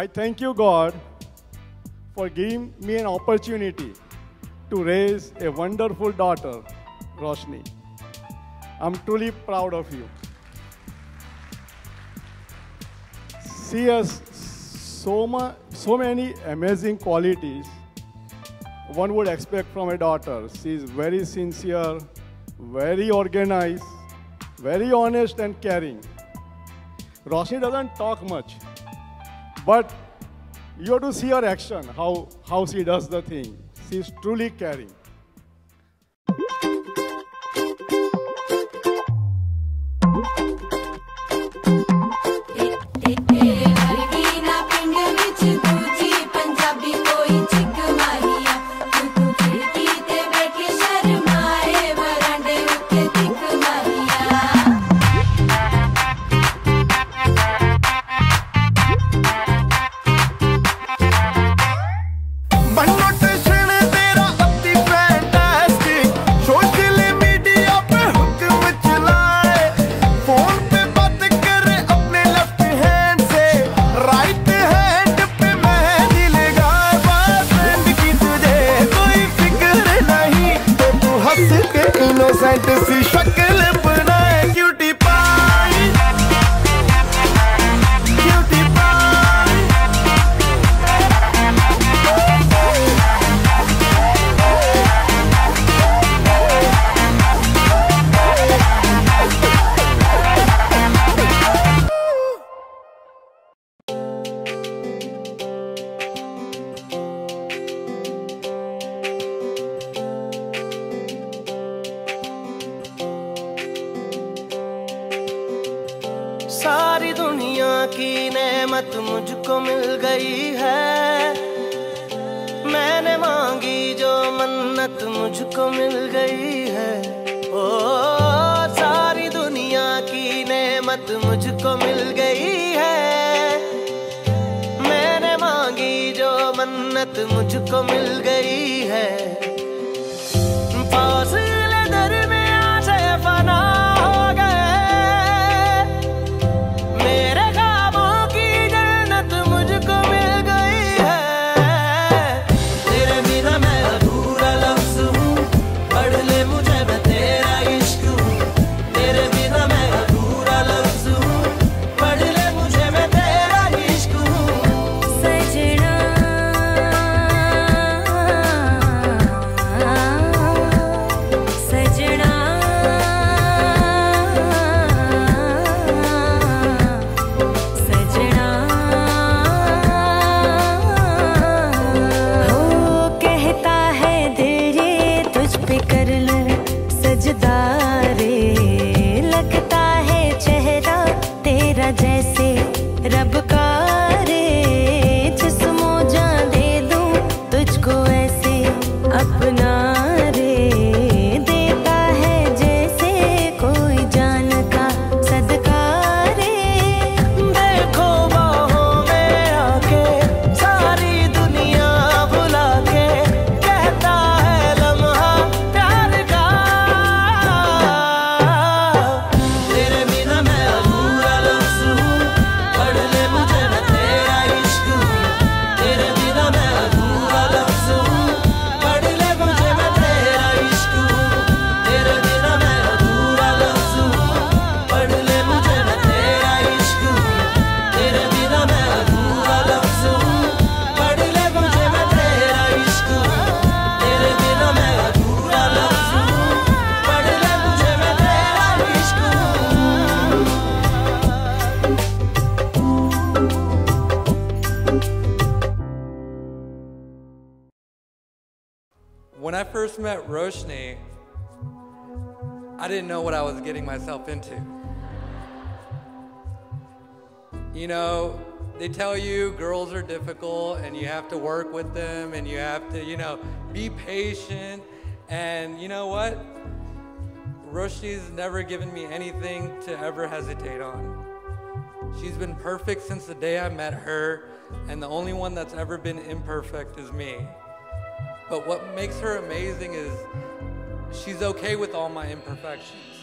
I thank you, God, for giving me an opportunity to raise a wonderful daughter, Roshni. I'm truly proud of you. She has so, so many amazing qualities one would expect from a daughter. She is very sincere, very organized, very honest and caring. Roshni doesn't talk much, but you have to see her action, how, how she does the thing. She is truly caring. सारी दुनिया की नेमत मुझको मिल गई है। मैंने मांगी जो मन्नत मुझको मिल गई है। ओ, सारी दुनिया की नेमत मुझको मिल गई है। मैंने मांगी जो मन्नत मुझको मिल गई है। First met Roshni, I didn't know what I was getting myself into. You know, they tell you girls are difficult and you have to work with them and you have to, you know, be patient. And you know what? Roshni's never given me anything to ever hesitate on. She's been perfect since the day I met her, and the only one that's ever been imperfect is me. But what makes her amazing is she's okay with all my imperfections.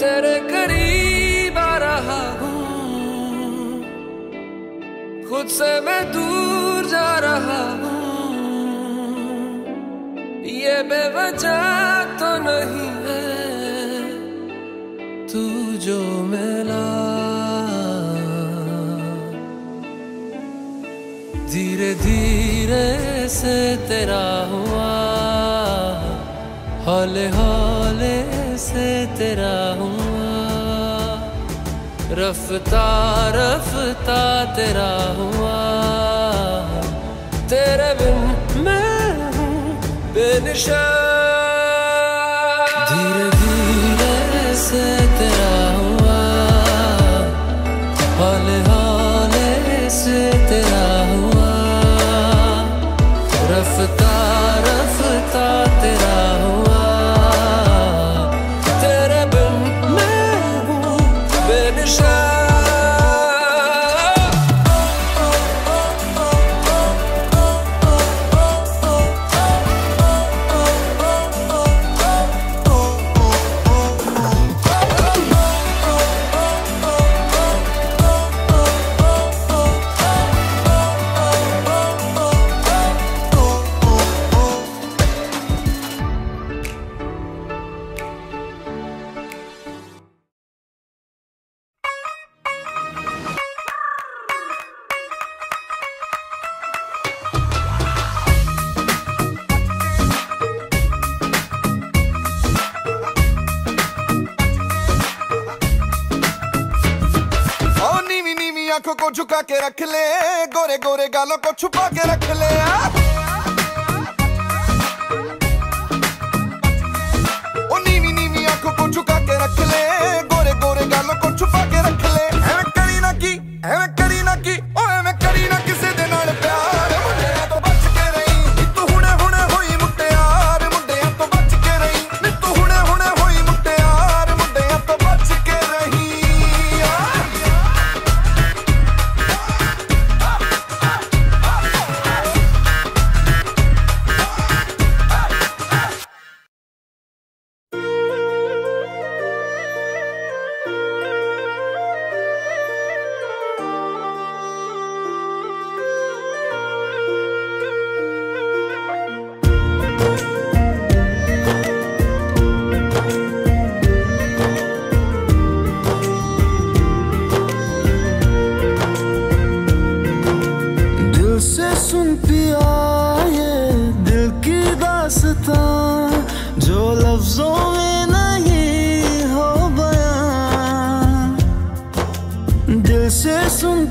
तेरे करीब खुद से मैं दूर जा रहा हूँ। ये बेवजह तो नहीं है तू जो मिला। धीरे धीरे से तेरा हुआ, हौले हौले से तेरा हुआ। रफ्ता रफ्ता तेरा हुआ। तेरे बिन मैं बेनिशा आँखों को झुका के रख ले, गोरे गोरे गालों को छुपा के रख ले नीवी नीवी आँखों को झुका के रख ले, गोरे गोरे गालों को लफ्जों नहीं हो बया दिल से सुन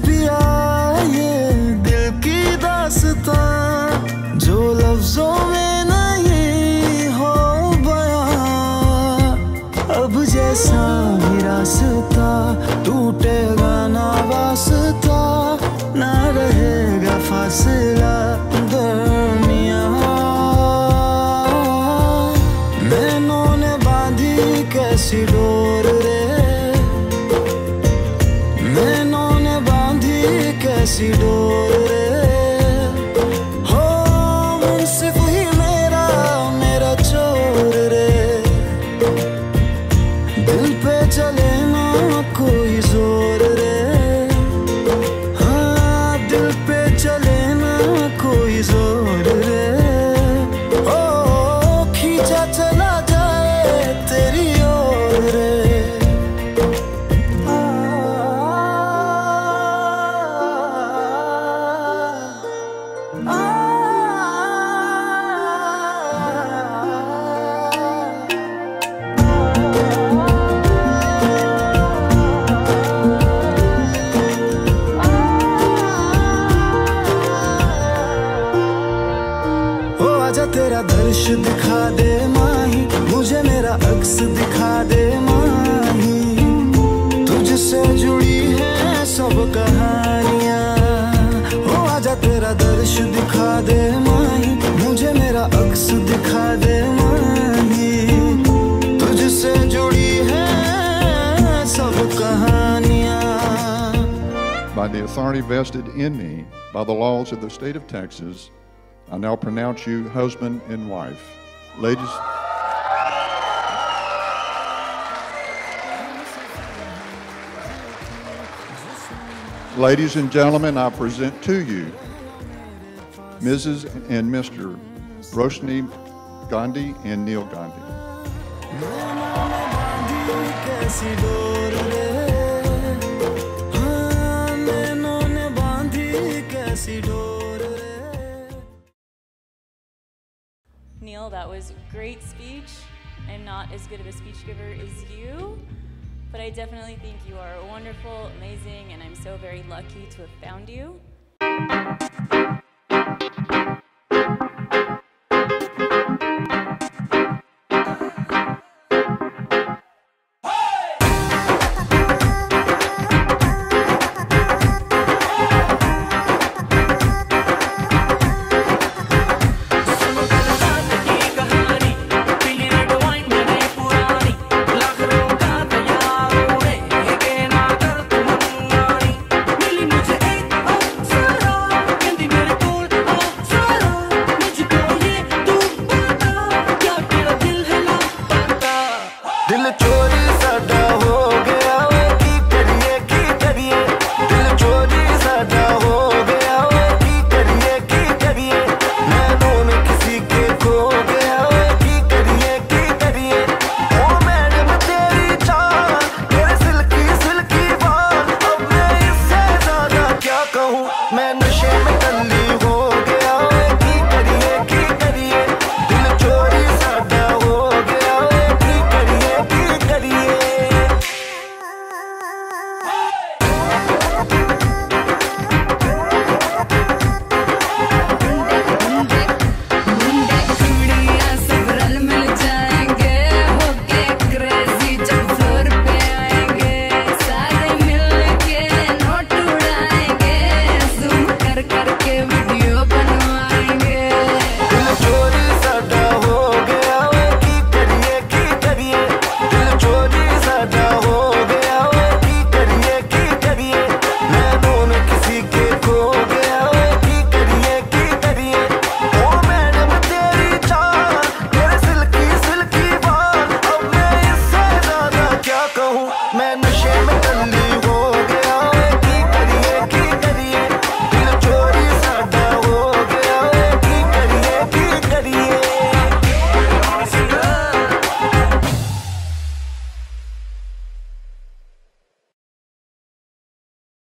By the authority vested in me by the laws of the state of Texas, I now pronounce you husband and wife. Ladies, ladies and gentlemen, I present to you Mrs. and Mr. Roshni Gandhi and Neel Gandhi. That was great speech. I'm not as good of a speech giver as you, but I definitely think you are wonderful, amazing, and I'm so very lucky to have found you.